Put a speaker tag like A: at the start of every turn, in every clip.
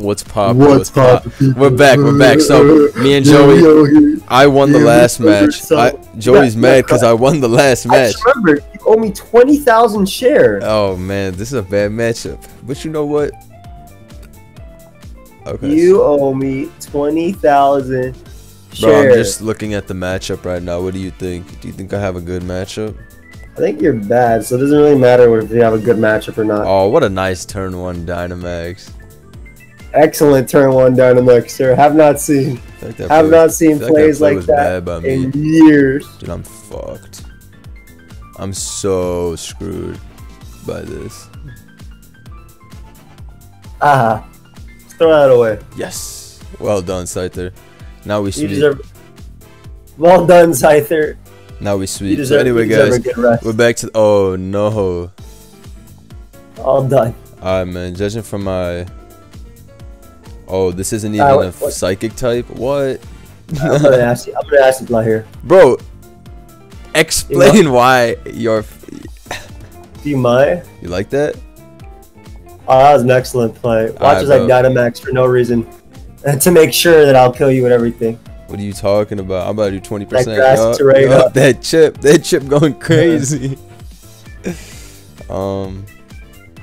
A: What's poppin'?
B: What's
A: pop?
B: poppin'?
A: We're back. We're back. So me and Joey, I won the last match.
B: so-
A: I, Joey's
B: yeah,
A: mad because I won the last match.
B: just remembered you owe me twenty thousand shares.
A: Oh man, this is a bad matchup. But you know what? Okay.
B: You owe me twenty thousand
A: Bro, I'm just looking at the matchup right now. What do you think? Do you think I have a good matchup?
B: I think you're bad, so it doesn't really matter if you have a good matchup or not.
A: Oh, what a nice turn one Dynamax.
B: Excellent turn one Dynamax, sir. Have not seen,
A: like
B: have
A: play-
B: not seen plays
A: play
B: like that
A: bad by me.
B: in years.
A: Dude, I'm fucked. I'm so screwed by this.
B: Ah, throw that away.
A: Yes. Well done, Scyther. Now we sweep.
B: deserve. Well done, Scyther.
A: Now we sweep. So anyway, guys,
B: a good rest.
A: we're back to. Oh no.
B: All done.
A: Alright, man. Judging from my. Oh, this isn't even
B: Uh,
A: a
B: what-
A: psychic type. What?
B: I'm gonna ask you. I'm gonna ask you play here.
A: Bro, explain why you're.
B: Do you mind?
A: You like that?
B: Oh, that was an excellent play. Watch
A: Alright,
B: as I
A: bro.
B: Dynamax for no reason. And to make sure that I'll kill you with everything.
A: What are you talking about? I'm about to do twenty percent.
B: grass.
A: That chip, that chip going crazy. um,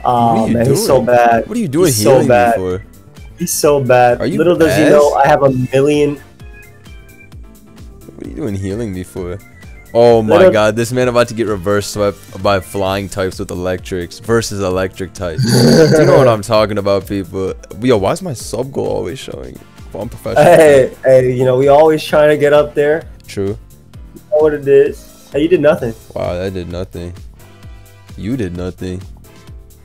B: Oh
A: you
B: man, he's so bad.
A: what are you doing
B: He's so
A: healing me for?
B: He's so bad.
A: Are you
B: Little does he know, I have a million.
A: What are you doing healing me for? Oh my
B: Little-
A: god, this man about to get reverse swept by flying types with electrics versus electric types. You know what I'm talking about, people? Yo, why is my sub goal always showing? I'm professional.
B: Hey, hey, you know we always trying to get up there.
A: True.
B: You know what it is? Hey, you did nothing.
A: Wow, that did nothing. You did nothing.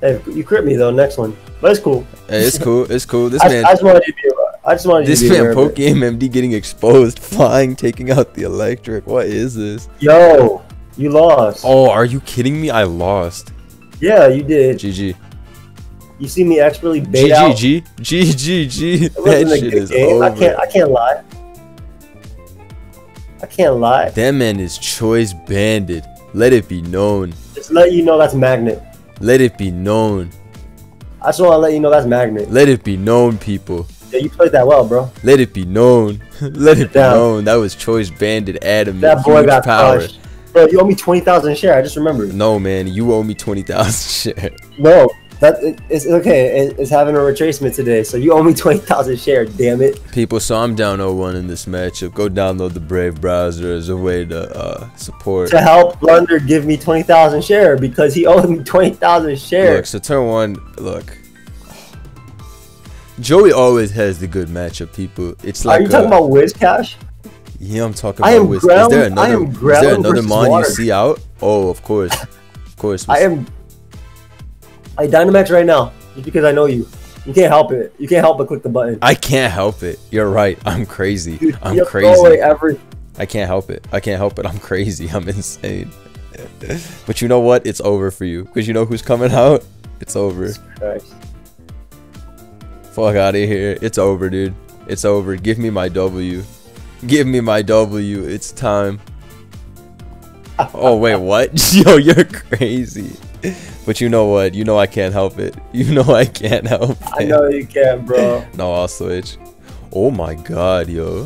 B: Hey, you crit me though. Next one, but it's cool.
A: Hey, it's cool. It's cool. This
B: I,
A: man,
B: I just wanted you to be. I just wanted
A: this
B: to be
A: man, poke
B: it.
A: game MD getting exposed, flying, taking out the electric. What is this?
B: Yo, you lost.
A: Oh, are you kidding me? I lost.
B: Yeah, you did.
A: GG.
B: You see me expertly bait out.
A: GG. GG.
B: It
A: That shit is
B: game. I can't. I can't lie. I can't lie.
A: That man is choice banded. Let it be known.
B: Just let you know that's magnet.
A: Let it be known.
B: I just want to let you know that's magnet.
A: Let it be known, people.
B: Yeah, you played that well, bro.
A: Let it be known. Let it be
B: Down.
A: known. That was choice banded Adam.
B: That boy got
A: power.
B: crushed. Bro, you owe me twenty thousand share. I just remembered.
A: No man, you owe me twenty thousand share.
B: No, that it's okay. It's having a retracement today, so you owe me twenty thousand shares. Damn it.
A: People, so I'm down 0-1 in this matchup. Go download the Brave browser as a way to uh, support.
B: To help Blunder give me twenty thousand share because he owed me twenty thousand share.
A: Look, so turn one, look. Joey always has the good matchup, people. It's like
B: Are you talking about Whiscash?
A: Yeah, I'm talking
B: I
A: about
B: am
A: Wiz.
B: ground-
A: is there another? is there another mon
B: water.
A: you see out? Oh, of course, of course.
B: I am. I Dynamax right now just because I know you. You can't help it. You can't help but click the button.
A: I can't help it. You're right. I'm crazy.
B: Dude,
A: I'm
B: away
A: crazy.
B: every.
A: I can't help it. I can't help it. I'm crazy. I'm insane. but you know what? It's over for you because you know who's coming out. It's over. Fuck out of here. It's over, dude. It's over. Give me my W. Give me my W. It's time. Oh wait, what? Yo, you're crazy. But you know what? You know I can't help it. You know I can't help it.
B: I know you can, bro.
A: No, I'll switch. Oh my god, yo.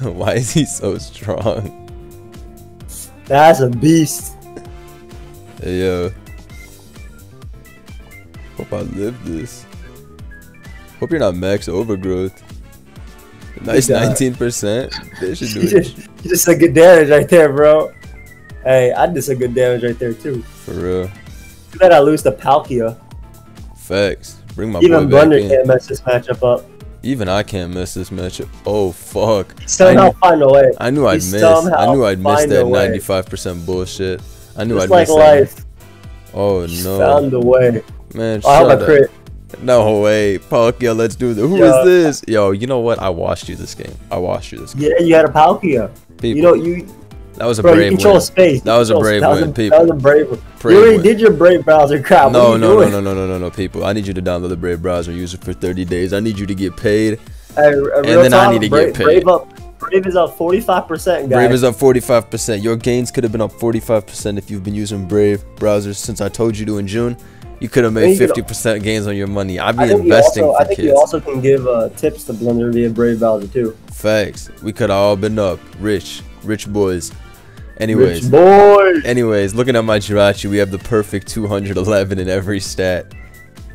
A: Why is he so strong?
B: That's a beast.
A: Hey, yo. Hope I live this. Hope you're not max overgrowth. Nice
B: got-
A: 19%. They should do it
B: just, you just said good damage right there, bro. Hey, I did some good damage right there too.
A: for real.
B: Too bad I lose to Palkia.
A: Facts. Bring my
B: Even
A: boy
B: Blunder can't mess this matchup up.
A: Even I can't miss this matchup. Oh fuck. I
B: Somehow
A: knew,
B: find a way.
A: I knew I'd miss. I knew I'd miss that 95% bullshit. I knew
B: Just
A: I'd
B: like
A: miss
B: life,
A: that. Oh
B: he
A: no.
B: found a way.
A: Man,
B: Oh, I
A: shut
B: I
A: up.
B: crit.
A: No way. Palkia. let's do this. Who is
B: Yo.
A: this? Yo, you know what? I watched you this game. I watched you this game.
B: Yeah, you had a Palkia.
A: People,
B: You know, you
A: that was a
B: bro,
A: brave
B: control
A: win.
B: space.
A: That was a brave
B: that was
A: win,
B: a-
A: people.
B: That was a brave one.
A: Brave
B: you already
A: win.
B: did your brave browser crap.
A: No, no,
B: doing?
A: no, no, no, no, no, people. I need you to download the Brave browser, use it for 30 days. I need you to get paid.
B: Hey, real
A: then I need to get paid.
B: Brave up, Brave is up forty five percent, guys.
A: Brave is up 45%. Your gains could have been up 45% if you've been using Brave browsers since I told you to in June. You could have made 50% gains on your money. I'd be
B: I think, you
A: investing
B: also,
A: for
B: I think
A: kids.
B: you also can give uh, tips to Blunder via Brave browser too.
A: Facts. We could have all been up. Rich. Rich boys. Anyways.
B: Rich boy.
A: Anyways, looking at my Jirachi, we have the perfect 211 in every stat.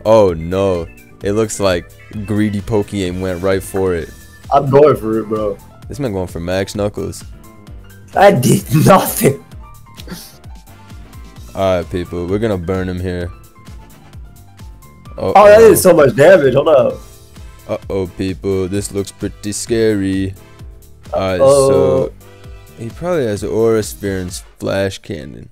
A: Oh no. It looks like greedy Pokemon went right for it.
B: I'm going for it, bro.
A: This man going for Max Knuckles.
B: I did nothing.
A: Alright, people. We're gonna burn him here. Uh
B: Oh, that is so much damage. Hold up.
A: Uh oh, people. This looks pretty scary. Alright,
B: Uh-oh.
A: so. He probably has Aura Sphere and Flash Cannon.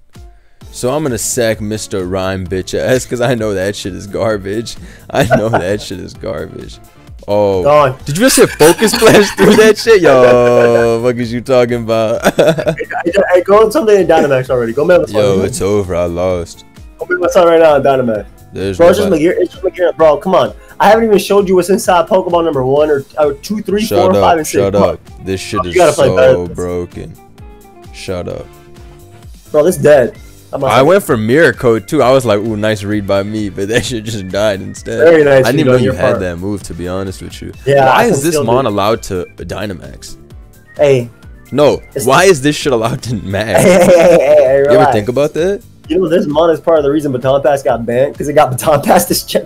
A: So I'm gonna sack Mr. Rime bitch ass because I know that shit is garbage. I know that shit is garbage. Oh.
B: Gone.
A: Did you just hit Focus Flash through that shit? Yo, what is you talking about?
B: Hey, hey, go something in Dynamax already. Go Metal
A: Yo, it's over. I lost.
B: Go Metal Sun right now in Dynamax.
A: There's
B: Bro, it's just. It's just. Bro, come on. I haven't even showed you what's inside Pokemon number one or, or two, three, four,
A: Shut
B: five,
A: up.
B: and six.
A: Shut up. This shit
B: You
A: is so broken. Shut up.
B: Bro, this dead. I'm
A: went for Mirror Coat too. I was like, ooh, nice read by me, but that shit just died instead.
B: Very nice
A: I didn't even know you had
B: part.
A: that move, to be honest with you.
B: Yeah,
A: Why is this mon
B: it.
A: allowed to Dynamax?
B: Hey,
A: No. Why is this shit allowed to
B: hey,
A: max?
B: hey, hey, hey, hey,
A: You ever think about that?
B: You know, this mon is part of the reason Baton Pass got banned because it got Baton Pass this check.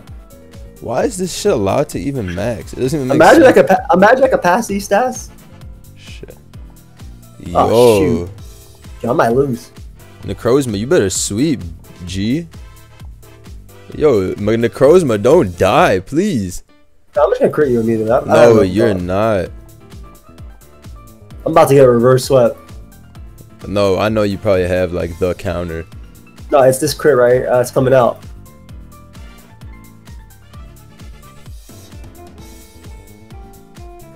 A: Why is this shit allowed to even max? It doesn't even make
B: Imagine I
A: sense.
B: could, pa- imagine I could pass these stats.
A: Shit. Yo,
B: Oh, shoot. Yeah, I might lose.
A: Necrozma, you better sweep, G. Yo, my Necrozma, don't die, please.
B: I'm just gonna crit you immediately. I,
A: No, you're not.
B: I'm about to get a reverse swept.
A: No, I know you probably have like the counter.
B: No, it's this crit right. Uh, it's coming out.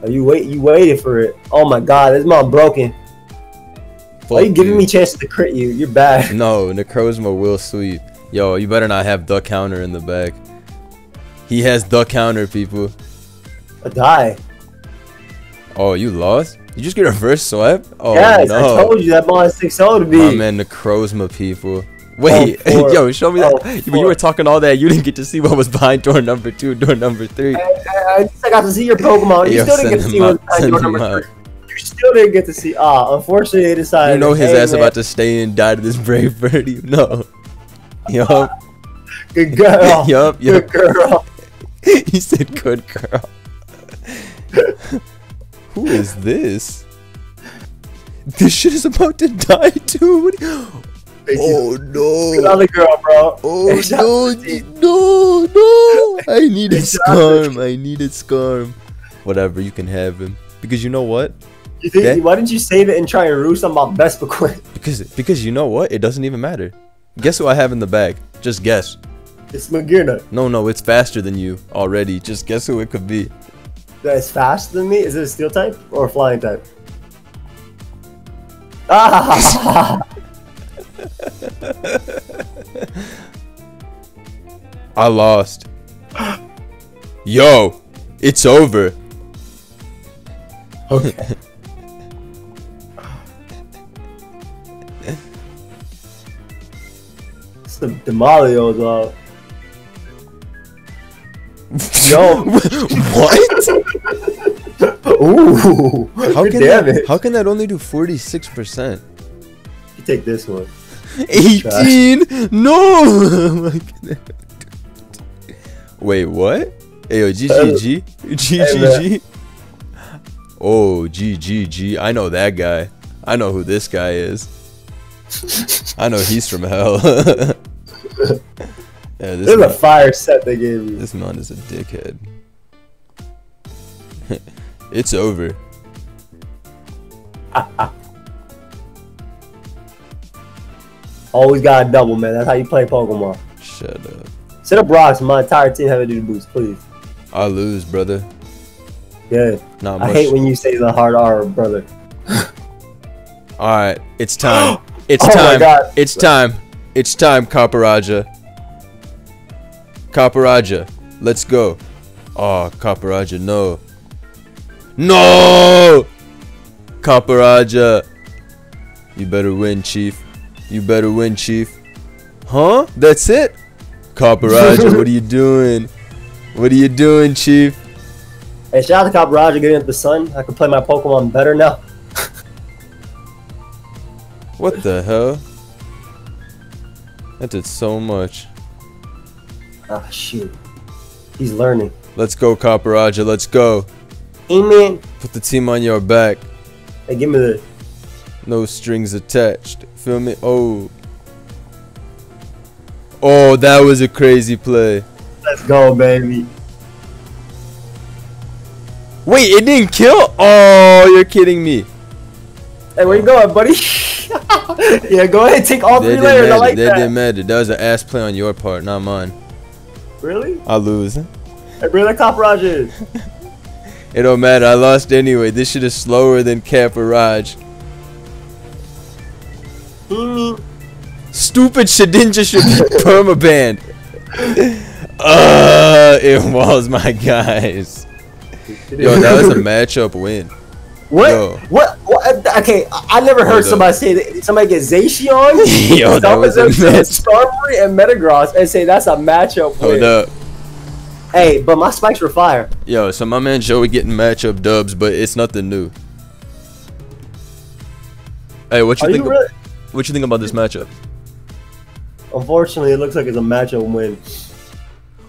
B: Oh, you wait. You waited for it. Oh my god, this mon broken. Why you giving
A: you.
B: me chance to crit you? You're bad.
A: No, Necrozma will sweep. Yo, you better not have the counter in the back. He has the counter, people.
B: I die.
A: Oh, you lost? You just get a reverse swipe? Oh
B: yes,
A: no.
B: I told you that mon is 6-0 to
A: My
B: be.
A: man, Necrozma, people. Wait,
B: Oh, four.
A: yo, show me
B: Oh,
A: that.
B: four.
A: When you were talking all that, you didn't get to see what was behind door number two, door number three.
B: I, I, I got to see your Pokemon. You
A: Yo,
B: still didn't get to see what's behind door number
A: out.
B: three. You still didn't get to see. Ah, unfortunately, they decided.
A: You know his
B: hey,
A: ass
B: man,
A: about to stay and die to this brave bird. You know. Yup.
B: Good girl.
A: Yup, yup.
B: Good girl.
A: he said, "Good girl." Who is this? This shit is about to die too. What do you-
B: Thank you.
A: Oh no!
B: other girl, bro.
A: Oh no!
B: out to you.
A: No! No! I needed Scarm. I needed Scarm. Whatever, you can have him. Because you know what?
B: You think,
A: That-
B: why didn't you save it and try and roost on my best Bequin?
A: Because because you know what? It doesn't even matter. Guess who I have in the bag? Just guess.
B: It's Magearna.
A: No, no, it's faster than you already. Just guess who it could be.
B: That's faster than me. Is it a steel type or a flying type? Ah!
A: I lost. Yo, it's over.
B: okay. Some Demalios, uh. Yo.
A: what?
B: Ooh.
A: How can
B: damage.
A: that, how can that only do 46%?
B: You take this one.
A: 18? No! Wait, what? Hey, yo, GGG? GGG? Oh, GGG. I know that guy. I know who this guy is. I know he's from hell. yeah, this
B: This is a fire set they gave you.
A: this man is a dickhead. it's over.
B: Always got a double, man. That's how you play Pokemon.
A: Shut up.
B: Set up rocks. My entire team have to do the boost, please.
A: I lose, brother.
B: Yeah.
A: Not
B: I hate when you say the hard R, brother.
A: All right, it's time. It's
B: Oh my
A: time.
B: God.
A: It's time. It's time, Copperajah. Copperajah, let's go. Oh, Copperajah, no. No! Copperajah. You better win, Chief. You better win, Chief. Huh? That's it? Copperajah, what are you doing? What are you doing, Chief?
B: Hey, shout out to Cop Roger getting into the sun. I can play my Pokemon better now.
A: What the hell? That did so much.
B: Ah, shoot. He's learning.
A: Let's go, Copperajah. Let's go.
B: Amen.
A: Put the team on your back.
B: Hey, give me the.
A: No strings attached. Feel me? Oh. Oh, that was a crazy play.
B: Let's go, baby.
A: Wait, it didn't kill? Oh, you're kidding me.
B: Hey, where you oh. going, buddy? yeah, go ahead. Take all
A: That
B: three layers.
A: didn't
B: I
A: matter.
B: like
A: that
B: that.
A: didn't matter. That was an ass play on your part, not mine.
B: Really?
A: I lose.
B: Hey, bring the Cop.
A: It don't matter. I lost anyway. This shit is slower than.
B: Amen.
A: Stupid Shedinja should be permabanned. Uh, it was my guys. Yo, that was a matchup win.
B: What?
A: Yo.
B: What? What? Okay, I never heard
A: Hold up.
B: somebody say that somebody get Zacian,
A: Yo, that was a.
B: Starbury, and Metagross and say that's a matchup.
A: Hold
B: win.
A: up.
B: Hey, but my spikes were fire.
A: Yo, so my man Joey getting matchup dubs, but it's nothing new. Hey, what you
B: Are
A: think?
B: you really?
A: What you think about this matchup?
B: Unfortunately, it looks like it's a matchup win.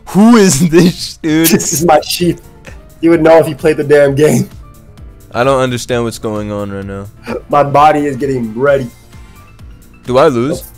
A: Who is this dude?
B: This is my sheep. You would know if you played the damn game.
A: I don't understand what's going on right now.
B: My body is getting ready.
A: Do I lose?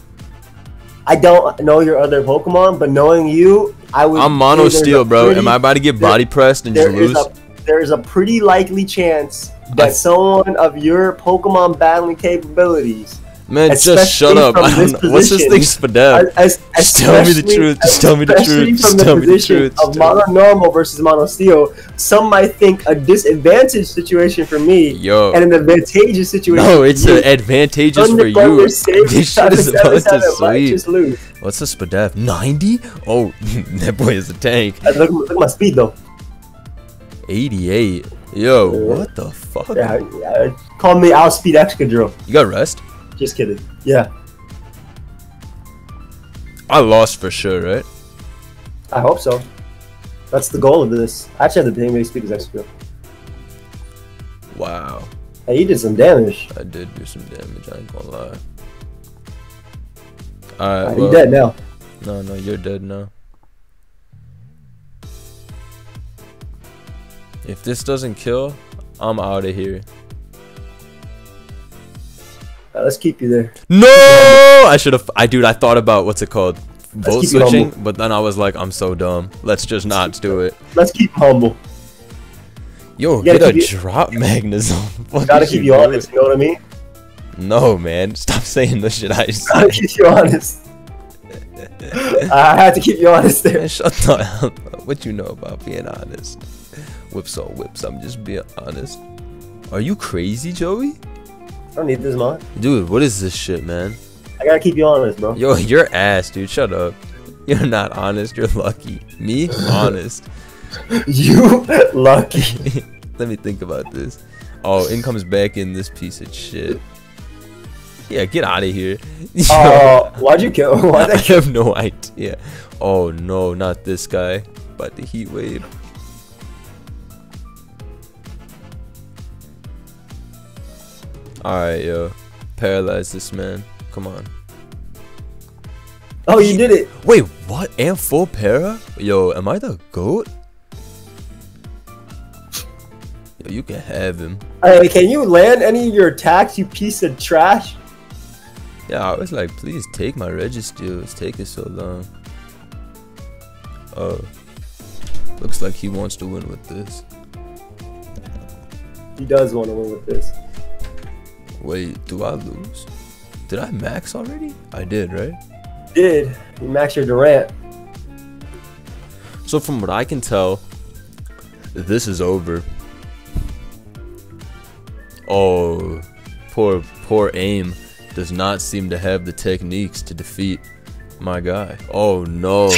B: I don't know your other Pokemon, but knowing you, I would.
A: I'm mono steel, bro.
B: pretty-
A: Am I about to get body pressed and just lose?
B: a there is a pretty likely chance
A: I-
B: that someone of your Pokemon battling capabilities,
A: Man, just shut up. I don't know. What's this thing, Spadef?
B: as,
A: Just tell me the truth. Just tell me the truth. Just tell me the truth.
B: Of
A: tell
B: mono normal versus mono steel, some might think a disadvantage situation for me
A: Yo.
B: and an advantageous situation.
A: No, it's an advantageous for you. This shit is about to sleep. What's a Spadef? 90? Oh, that boy is a tank.
B: Uh, Look, look at my speed though.
A: 88. Yo,
B: Yeah.
A: what the fuck?
B: Yeah, yeah. Call me Outspeed Excadrill.
A: You got rest?
B: Just kidding. Yeah,
A: I lost for sure, right?
B: I hope so. That's the goal of this. I actually have the same speed as Excadrill.
A: Wow.
B: Hey, you did some damage.
A: I did do some damage, I ain't gonna lie.
B: Uh,
A: Alright,
B: you
A: well,
B: dead now.
A: No, no, you're dead now. If this doesn't kill, I'm out of here.
B: Uh, let's keep you there.
A: No! I should have. I dude, I thought about what's it called,
B: volt
A: switching, but then I was like, I'm so dumb. Let's just not do it.
B: Let's keep humble.
A: Yo,
B: You
A: get a drop magnetism. What
B: Gotta keep
A: you
B: you honest. You know what I mean?
A: No, man, stop saying the shit I
B: just.
A: Gotta
B: keep you honest. I had to keep you honest there.
A: Man, shut the hell up. What you know about being honest? Whips on whips. I'm just being honest. Are you crazy, Joey?
B: I don't need this mod.
A: Dude, what is this shit, man?
B: I gotta keep you honest, bro.
A: Yo, you're ass, dude. Shut up. You're not honest. You're lucky. Me, honest.
B: You lucky.
A: Let me think about this. Oh, in comes back in this piece of shit. Yeah, get out of here.
B: Uh, why'd you kill? Why'd
A: I
B: I
A: have no idea. Oh no, not this guy. But the heat wave. Alright, yo. Paralyze this man. Come on.
B: Oh, you did it.
A: Wait, what? And full para? Yo, am I the GOAT? Yo, you can have him.
B: Hey, can you land any of your attacks, you piece of trash?
A: Yeah, I was like, please take my register. It's taking so long. Oh. Looks like he wants to win with this.
B: He does want to win with this.
A: Wait, do I lose? Did I max already? I did, right?
B: Did you max your Durant?
A: So from what I can tell, this is over. Oh, poor poor aim does not seem to have the techniques to defeat my guy. Oh no,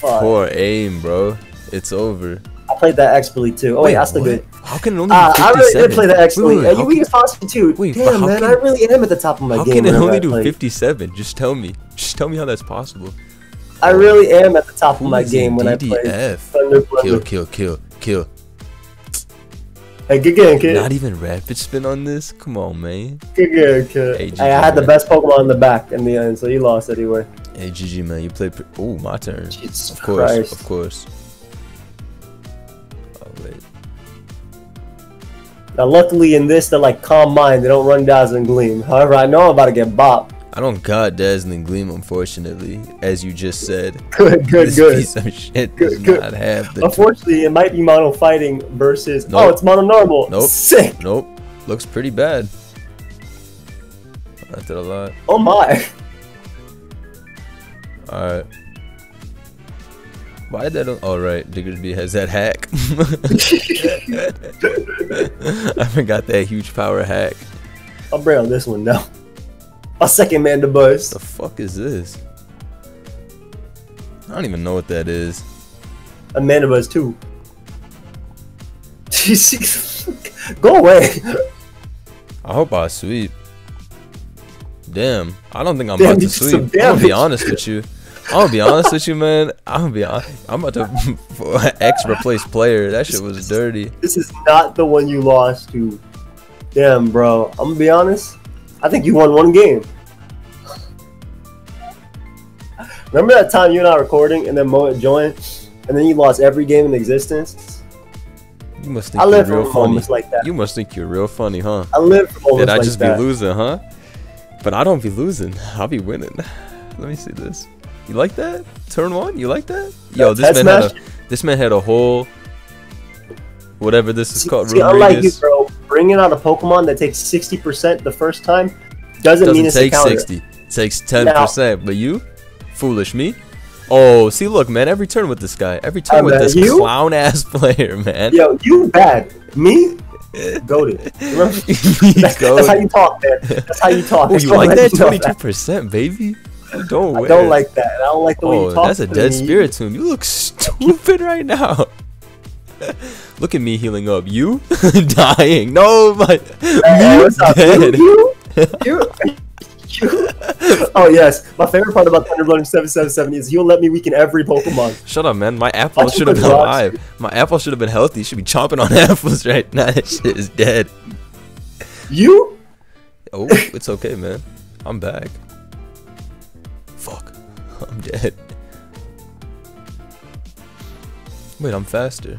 A: poor aim, bro. It's over.
B: I played that expertly too. Oh wait, that's the
A: what?
B: good.
A: How can it only
B: Uh, I really did play that
A: Wait,
B: exploit.
A: wait,
B: and you weak as possible too.
A: Wait,
B: Damn man,
A: can-
B: I really am at the top of my
A: How
B: game.
A: can it only do 57? Just tell me. Just tell me how that's possible.
B: I really am at the top of my game when I play
A: DDF?
B: Thunder
A: Kill, kill, kill, kill.
B: Hey, good game, kid.
A: Not even rapid spin on this? Come on, man.
B: Good game, kid.
A: Hey,
B: I had the best Pokemon in the back in the end, so you lost anyway.
A: Hey, GG, man. You played. Pre- oh, my turn.
B: Jesus
A: Of course,
B: Christ.
A: of course.
B: Now, luckily in this, they're like calm mind. They don't run Dazzling Gleam. However, I know I'm about to get bopped.
A: I don't got Dazzling Gleam, unfortunately, as you just said.
B: Good, good,
A: this
B: good.
A: piece of shit
B: Good,
A: does
B: good.
A: not have the.
B: Unfortunately, it might be mono fighting versus. Oh, it's mono normal.
A: Nope.
B: Sick.
A: Nope. Looks pretty bad. I did a lot.
B: Oh my.
A: Alright. Why did that? Oh, right. Diggersby has that hack. I forgot that huge power hack.
B: I'll bring on this one now. A second Mandibuzz.
A: The fuck is this? I don't even know what that is.
B: A Mandibuzz too. Go away.
A: I hope I sweep. Damn, I don't think I'm
B: Damn,
A: about to sweep. I'm gonna be honest with you. I'm gonna be honest with you, man. I'm gonna be honest. I'm about to X replace player. That shit was dirty.
B: This is not the one you lost to. Damn, bro. I'm gonna be honest. I think you won one game. Remember that time you and I were recording and then Moet joined, and then you lost every game in existence?
A: You must think
B: I
A: you're real funny.
B: like that.
A: You must think you're real funny, huh?
B: I live for moments
A: Did I
B: like
A: just
B: that.
A: be losing, huh? But I don't be losing. I'll be winning. Let me see this. You like that? Turn one? You like that? Yo, this man had a this man had a whole whatever this is
B: See,
A: called.
B: see, unlike you, bro, bringing out a Pokemon that takes 60% the first time doesn't,
A: doesn't
B: mean it's
A: take. 60 it takes 10% but you foolish me oh see look man every turn with this guy every turn
B: Uh,
A: with
B: man,
A: this
B: you?
A: clown ass player man
B: Yo, you bad. Me? Goaded. That's, that's how you talk, man. That's how you talk.
A: oh you like that 22% baby Oh, don't
B: I don't like that. I don't like the way
A: oh
B: you talk.
A: that's a
B: to
A: dead
B: me.
A: spirit tune you look stupid right now look at me healing up you dying no my
B: Hey,
A: me
B: what's up?
A: dead
B: You? You? you? Oh yes, my favorite part about Thunderblunder777 is he'll let me weaken every Pokemon.
A: Shut up, man. My apple should have been alive. My apple should have been healthy. Should be chomping on apples right now. That shit is dead.
B: You?
A: Oh, it's okay, man. I'm back. I'm dead. Wait, I'm faster.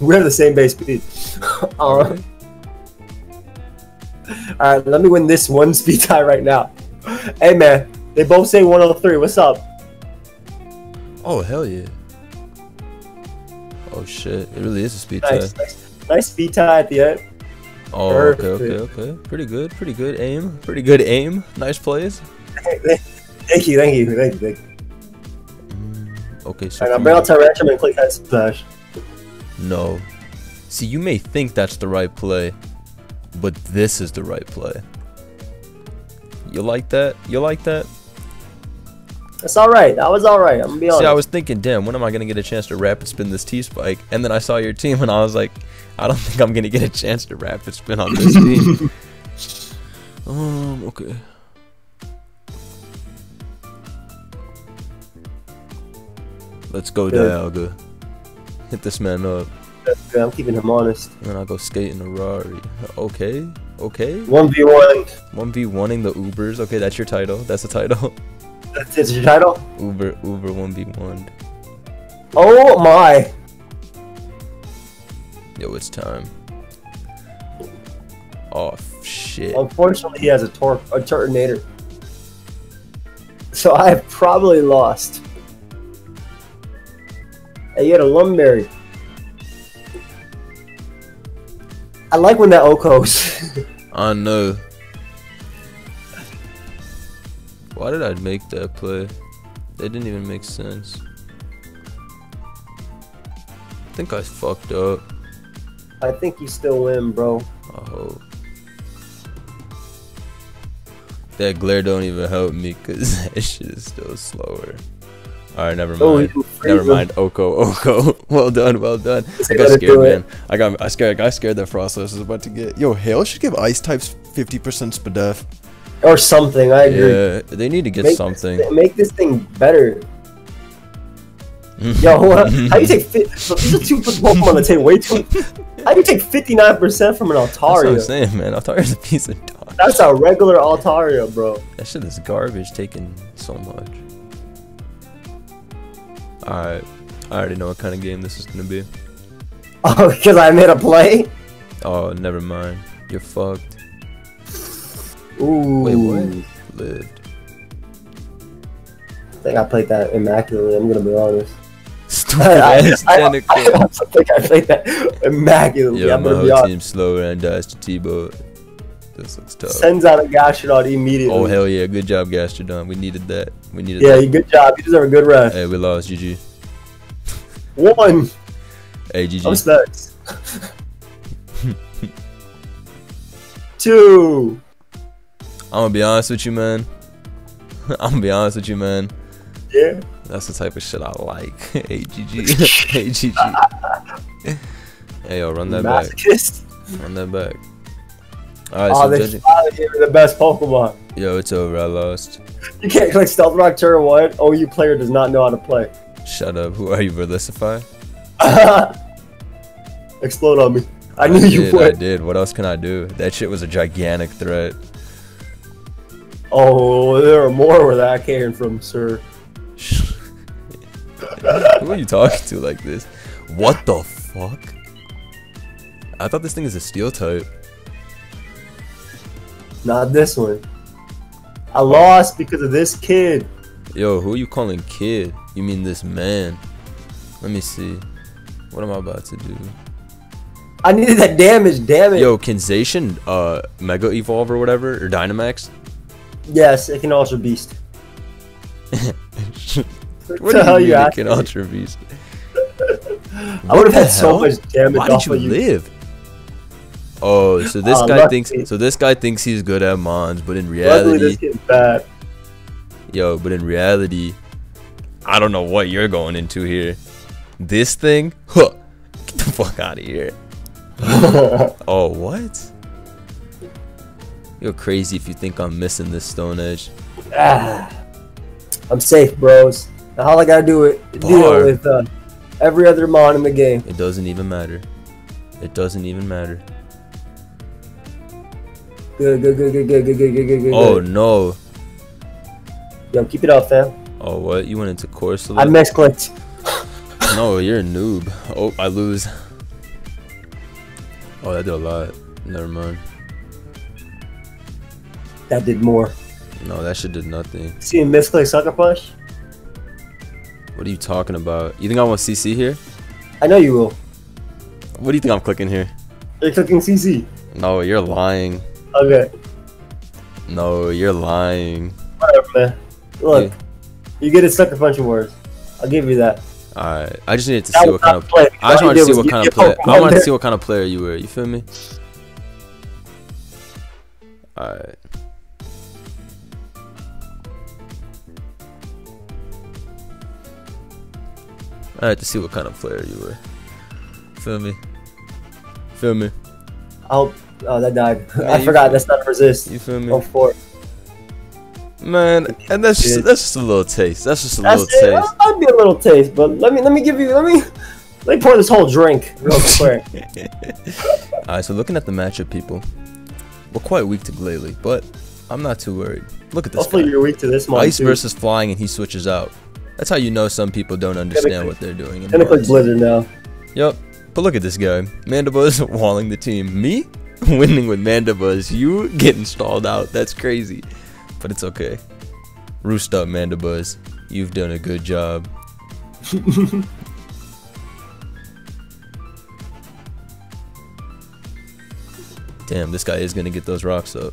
B: We have the same base speed. Alright. Alright, let me win this one speed tie right now. Hey man, they both say 103. What's up?
A: Oh, hell yeah. Oh, shit. It really is a speed
B: Nice,
A: test.
B: nice, nice speed tie at the end.
A: Oh, okay, okay, okay. Pretty good. Pretty good aim. Pretty good aim. Nice plays.
B: Thank you, thank you, thank you, thank you.
A: Mm, okay, so.
B: Now
A: for
B: bring out Tyrantrum and click Head Smash.
A: No. See, you may think that's the right play, but this is the right play. You like that? You like that?
B: That's alright. That was alright. I'm gonna be honest.
A: See, I was thinking, damn, when am I gonna get a chance to rapid spin this T spike? And then I saw your team, and I was like, I don't think I'm gonna get a chance to rapid spin on this team. um, okay. Let's go,
B: Good.
A: Dialga. Hit this man up,
B: Yeah, I'm keeping him honest.
A: and then I'll go skate in a Rari. Okay, okay.
B: 1v1.
A: One v oneing the Ubers. Okay, that's your title. That's the title.
B: That's it's your title?
A: Uber Uber one v one.
B: Oh my.
A: Yo, it's time. Oh shit.
B: Unfortunately, he has a tor a Turtonator. So I have probably lost. Hey, you had a Lumberry. I like when that Okos.
A: I know. Why did I make that play? That didn't even make sense. I think I fucked up.
B: I think you still win, bro.
A: I hope. That glare don't even help me because that shit is still slower. Alright, never
B: Oh,
A: mind.
B: you
A: Never mind. Oko, Oko. Well done, well done. I got scared, man. I got I scared I got scared that Frostless was about to get Yo, Hail should give ice types 50% spadef.
B: Or something. I agree.
A: Yeah, they need to get
B: Make
A: something.
B: This, make this thing better. Yo, uh, what? how do you take? Fi- so these are two Pokemon that take way too. How do you take fifty nine percent from an
A: That's what I'm
B: Altaria?
A: saying, man. Altaria's a piece of dog.
B: That's a regular Altaria, bro.
A: That shit is garbage, taking so much. Alright, I already know what kind of game this is gonna be.
B: Oh, because I made a play.
A: Oh, never mind. You're fucked.
B: Ooh.
A: Wait, what? Lived.
B: I think I played that immaculately. I'm gonna be honest.
A: Stupid
B: I,
A: ass
B: I, I,
A: tentacle.
B: I also think I played that immaculately.
A: Yo,
B: I'm
A: my
B: gonna be
A: whole
B: honest.
A: team slow and dies to T-Bow. This looks tough.
B: Sends out a Gastrodon immediately.
A: Oh hell yeah, good job Gastrodon. We needed that. We needed
B: Yeah,
A: that.
B: you good job. You deserve a good rest.
A: Hey, we lost. GG.
B: One.
A: Hey,
B: I'm
A: GG.
B: next. Two.
A: I'm gonna be honest with you, man. I'm gonna be honest with you, man.
B: Yeah.
A: That's the type of shit I like. hey, GG. hey, GG. hey, yo, run that back. Run that back. Alright,
B: Oh,
A: so
B: they
A: judging.
B: finally gave me the best Pokemon.
A: Yo, it's over. I lost.
B: You can't click Stealth Rock turn one. Oh, OU player does not know how to play.
A: Shut up. Who are you, Verlisify?
B: Explode on me. I knew you
A: did, I did. What else can I do? That shit was a gigantic threat.
B: Oh, there are more where that came from, sir.
A: Who are you talking to like this? What the fuck? I thought this thing is a steel type.
B: Not this one. I lost because of this kid.
A: Yo, who are you calling kid? You mean this man? Let me see. What am I about to do?
B: I needed that damage, damn it.
A: Yo, can Zacian uh Mega Evolve or whatever or Dynamax?
B: Yes, it can Ultra Beast.
A: what
B: the
A: do you
B: hell
A: mean
B: you
A: it can? Ultra Beast?
B: I would have had so much damage
A: Why
B: off
A: did you
B: of you.
A: live? Oh, so this
B: Ah,
A: guy
B: lucky.
A: thinks so this guy thinks he's good at Mons, but in reality,
B: this kid's bad.
A: yo, but in reality, I don't know what you're going into here. This thing, huh? Get the fuck out of here. Oh, what? You're crazy if you think I'm missing this Stone Edge.
B: Ah, I'm safe, bros. Now all I gotta do is deal
A: Bar.
B: with uh, every other mon in the game.
A: It doesn't even matter. It doesn't even matter.
B: Good, good, good, good, good, good, good, good, good, good.
A: Oh no.
B: Yo, keep it up, fam.
A: Oh what? You went into Corsola?
B: I misclicked.
A: No, you're a noob. Oh, I lose. Oh, that did a lot. Never mind.
B: That did more.
A: No, that shit did nothing.
B: See a misclick sucker punch?
A: What are you talking about? You think I want CC here?
B: I know you will.
A: What do you think I'm clicking here?
B: You're clicking CC.
A: No, you're lying.
B: Okay,
A: No, you're lying.
B: whatever, man. Look,
A: Yeah.
B: you get a sucker punch awards. I'll give you that.
A: Alright, I just needed to
B: That
A: see what kind of.
B: play.
A: I just wanted to see what kind of player. I wanted to see what kind of player you were. You feel me? Alright. I had to see what kind of player you were. Feel me? Feel me?
B: Oh, oh, that died.
A: Yeah,
B: I forgot.
A: feel-
B: That's not a resist.
A: You feel me?
B: Oh, four.
A: Man, and that's just that's just a little taste. That's just a
B: That's
A: little
B: it.
A: taste.
B: That'd be a little taste, but let me let me give you let me let me pour this whole drink real quick.
A: Alright, so looking at the matchup, people, we're quite weak to Glalie, but I'm not too worried. Look at this
B: Hopefully
A: guy.
B: you're weak to this one.
A: Ice
B: too.
A: versus flying, and he switches out. That's how you know some people don't understand what they're doing. in
B: Gonna click Blizzard now.
A: Yep. But look at this guy. Mandibuzz walling the team. Me winning with Mandibuzz. You getting stalled out. That's crazy. But it's okay. Roost up, Mandibuzz. You've done a good job. Damn, this guy is gonna get those rocks up.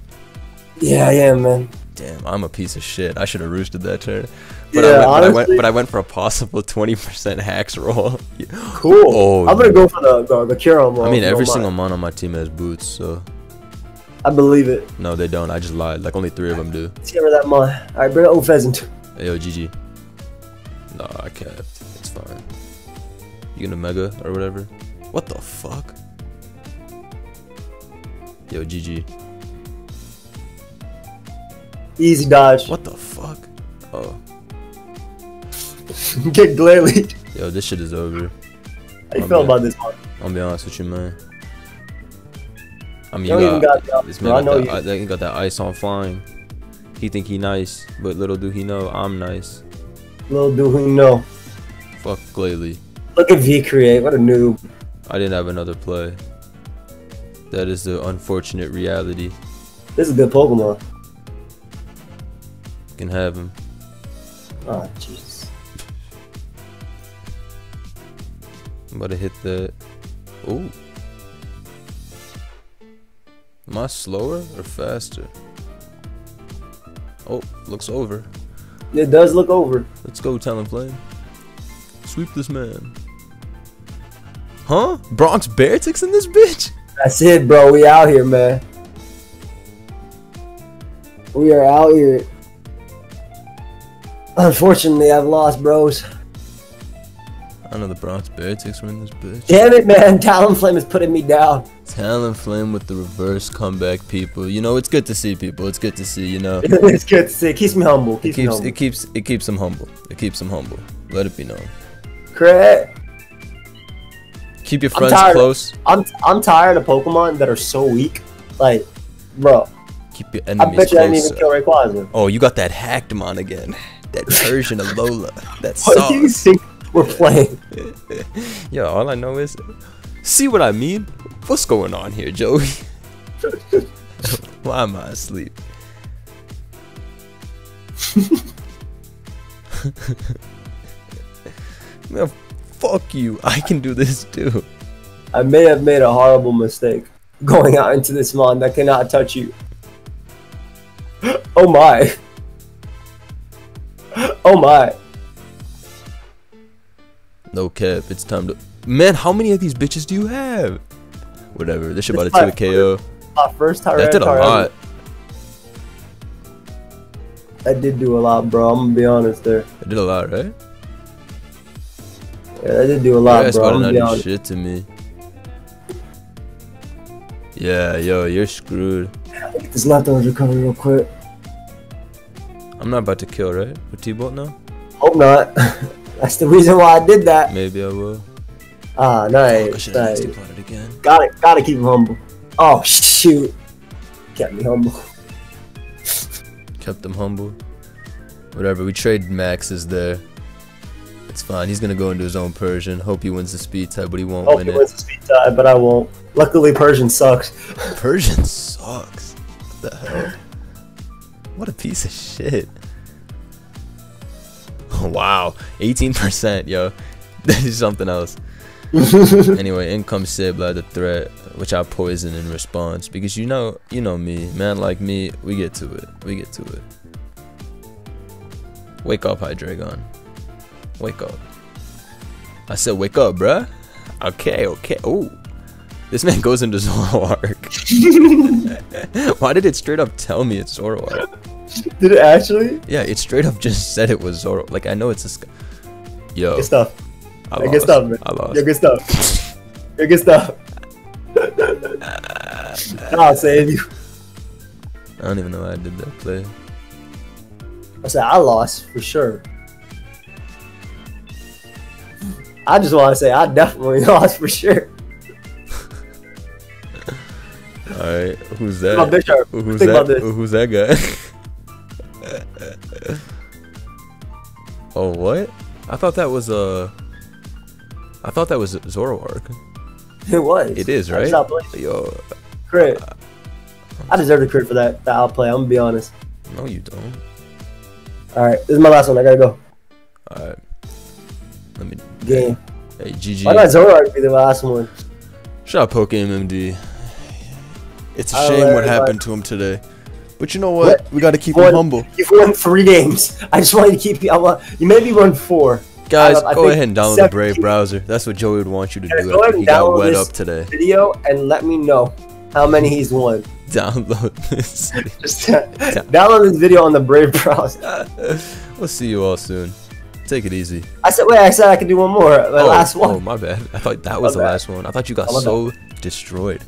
B: Yeah, I am, man.
A: Damn, I'm a piece of shit. I should have roosted that turn. But,
B: Yeah,
A: I went, but, I went, but I went for a possible 20% hacks roll.
B: Cool.
A: Oh,
B: I'm gonna go for the the, the cure roll.
A: I mean, every single
B: mind.
A: mon on my team has boots, so
B: I believe it.
A: no, they don't. I just lied. Like only three of them do.
B: Let's get rid of that mon. All right, bring out pheasant.
A: Hey, yo, GG. No, I capped. It's fine. You gonna mega or whatever? What the fuck? Yo, GG.
B: Easy dodge.
A: What the fuck? Oh,
B: Get Glalie.
A: yo, this shit is over.
B: How you
A: Oh,
B: feel about this one?
A: I'll be honest with you, man. I mean,
B: You
A: you got,
B: got the-
A: this man
B: know
A: got,
B: you.
A: that, he got that ice on flying. He think he nice, but little do he know I'm nice.
B: Little do he know.
A: Fuck Glalie.
B: Look at V create. What a noob.
A: I didn't have another play. That is the unfortunate reality.
B: This is a good Pokemon.
A: Can have him.
B: Ah, oh, Jesus.
A: I'm about to hit the... Ooh. Am I slower or faster? Oh, looks over.
B: It does look over.
A: Let's go, Talonflame. Sweep this man. Huh? Bronx Beartix in this bitch?
B: That's it, bro. We out here, man. We are out here. Unfortunately, I've lost, bros.
A: I know the Bronx Beartix were in this bitch.
B: Damn it, man. Talonflame is putting me down.
A: Talonflame with the reverse comeback, people. You know, it's good to see people. It's good to see, you know.
B: it's good to see. It keeps me humble.
A: It
B: Keeps, me
A: keeps
B: humble.
A: it keeps it keeps them humble. It keeps them humble. Let it be known.
B: Correct.
A: Keep your
B: I'm
A: friends
B: tired.
A: close.
B: I'm I'm tired of Pokemon that are so weak. Like, bro,
A: Keep your enemies I
B: bet you I didn't even kill Rayquaza.
A: Oh, you got that Hackmon again. That version of Lola. That
B: What do you
A: song.
B: think we're playing?
A: Yo, all I know is, see what I mean? What's going on here, Joey? Why am I asleep? Man, fuck you. I can do this too.
B: I may have made a horrible mistake going out into this mon that cannot touch you. Oh my. Oh my.
A: No cap. It's time to. Man, how many of these bitches do you have? Whatever. This shit about to a KO.
B: My first time.
A: That did a lot.
B: That did do a lot, bro. I'm gonna be honest there.
A: That did a lot, right?
B: Yeah, that did do a lot,
A: ass
B: bro. I'm gonna be honest.
A: shit to me. Yeah, yo, you're screwed.
B: Get this leftovers recovery real quick.
A: I'm not about to kill, right? With T-Bolt now?
B: Hope not. That's the reason why I did that.
A: Maybe I will.
B: Ah,
A: I
B: nice.
A: should have
B: nice.
A: instant plotted again.
B: Gotta, gotta keep him humble. Oh shoot. Kept me humble.
A: Kept him humble. Whatever, we traded Max's there. It's fine. He's gonna go into his own Persian. Hope he wins the speed type, but he won't
B: Hope
A: win
B: he
A: it.
B: wins the speed tie, but I won't. Luckily, Persian sucks.
A: Persian sucks. What the hell? What a piece of shit. wow, 18%, yo. That is something else. anyway, in comes Sibla, the threat, which I poison in response because you know, you know me, man. Like me, we get to it. We get to it. Wake up, Hydreigon. Wake up. I said, wake up, bruh. Okay, okay. Oh, this man goes into Zoroark. Why did it straight up tell me it's Zoroark?
B: Did it actually?
A: Yeah, it straight up just said it was Zoro. Like I know it's a. Sc- Yo,
B: Good stuff.
A: I lost.
B: good stuff, man.
A: I lost.
B: You're good stuff. You're good stuff. I'll save you.
A: I don't even know why I did that play.
B: I said I lost for sure. I just want to say I definitely lost for sure.
A: All right, who's that? Who's that? Who's that guy? Oh what? I thought that was uh I thought that was Zoroark.
B: It was.
A: It is right. Yo,
B: Crit. I deserve the crit for that, that outplay. I'm gonna be honest.
A: no, you don't.
B: All right, this is my last one. I gotta go.
A: All right, let me.
B: Game.
A: Hey, GG.
B: Why not Zoroark be the last one?
A: Shout out Poke MMD. It's a shame what happened to him today. But you know what?
B: What?
A: We got to keep him humble.
B: You've won three games. I just wanted to keep you. I want, you maybe won four.
A: Guys, go ahead and download the Brave browser. That's what Joey would want you to do
B: go ahead and download
A: wet
B: this.
A: up today.
B: Video and let me know how many he's won.
A: Download this.
B: Just uh, download this video on the Brave browser.
A: we'll see you all soon. Take it easy.
B: I said, wait, I said I could do one more. The
A: oh,
B: last one.
A: Oh, my bad. I thought that was
B: My
A: the
B: bad.
A: last one. I thought you got
B: My
A: so destroyed.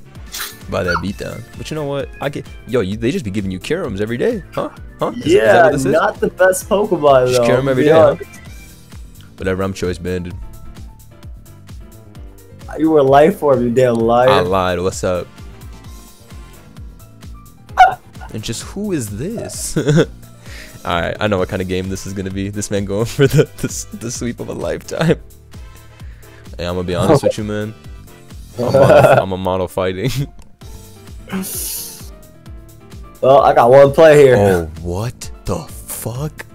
A: By that beatdown. But you know what? I get yo. You, they just be giving you Kirums every day, huh? Huh? Is- that
B: yeah,
A: what this is?
B: not the best Pokemon
A: Just
B: though.
A: kill 'em
B: to
A: every day, huh? Whatever. I'm choice banded.
B: You were life form, you damn liar.
A: I lied. What's up? and just who is this? All right, I know what kind of game this is gonna be. This man going for the the, the sweep of a lifetime. Hey, I'm gonna be honest with you, man. I'm a model fighting.
B: well, I got one play here.
A: oh, what the fuck?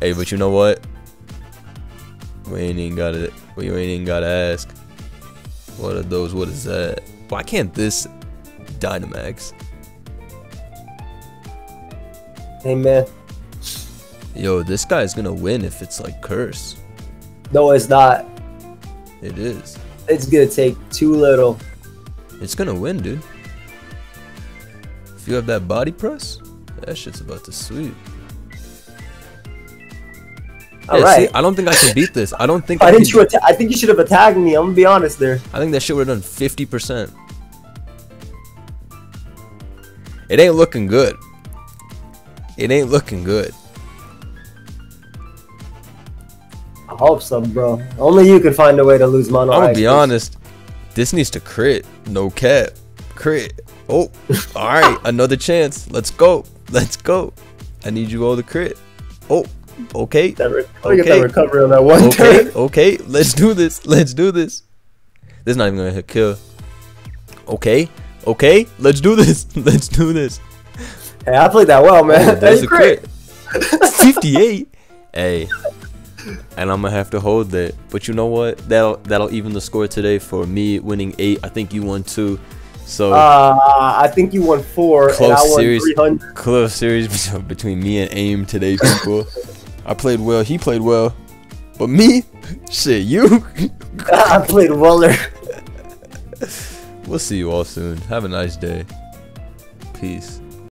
A: hey, but you know what? We ain't even gotta. We ain't even gotta ask. What are those? What is that? Why can't this Dynamax?
B: Hey man,
A: Yo, this guy's gonna win if it's like curse.
B: no, it's not.
A: It is.
B: It's gonna take too little.
A: It's gonna win, dude. If you have that body press, that shit's about to sweep.
B: All
A: Yeah,
B: right.
A: see, I don't think I can beat this. I don't think
B: Why
A: I
B: didn't
A: can-
B: you? Atta- I think you should have attacked me. I'm gonna be honest there.
A: I think that shit would have done 50%. It ain't looking good. It ain't looking good.
B: Hope so, bro. Only you could find a way to lose mono.
A: I'm gonna be honest. This needs to crit. No cap. Crit. Oh, alright. Another chance. Let's go. Let's go. I need you all to crit. Oh, okay.
B: That re- Look at that
A: Okay.
B: recovery on that one
A: Okay,
B: turn.
A: okay. Let's do this. Let's do this. This is not even gonna hit kill. Okay, okay. Let's do this. Let's do this.
B: Hey, I played that well, man.
A: Oh,
B: Hey,
A: a crit. 58. Hey. And I'm gonna have to hold that. But you know what? That'll that'll even the score today for me winning eight. I think you won two. So
B: Uh, I think you won four, and
A: Close
B: I won
A: series.
B: 300.
A: close series between me and Aim today, people. I played well. He played well. But me, shit, you.
B: I played Weller.
A: we'll see you all soon. Have a nice day. Peace.